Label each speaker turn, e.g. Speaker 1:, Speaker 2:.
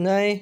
Speaker 1: नहीं।